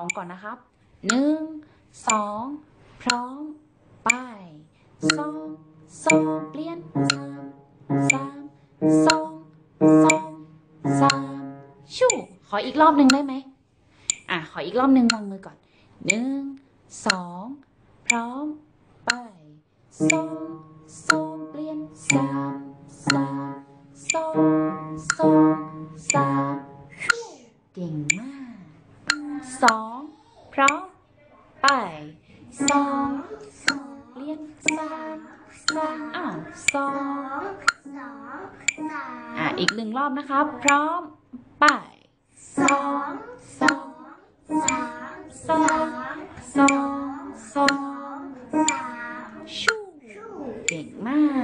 องก่อนนะครับหนึ่งสองพร้อม ไปสองสองเปลี่ยนสามสามสองสองสามชูขออีกรอบหนึ่งได้ไหมอะ ขออีกรอบหนึ่งวางมือก่อนหนึ่งสองพร้อม ไปสองสองเปลี่ยนสามสามสองสองสามชูเก่งมาก สองเพราะไปสองเรียนสามสามอ้าวสองสอะอีกหนึ่งรอบนะคะ พร้อมไปสองสองสามสองสองสองสามชูเก่งมาก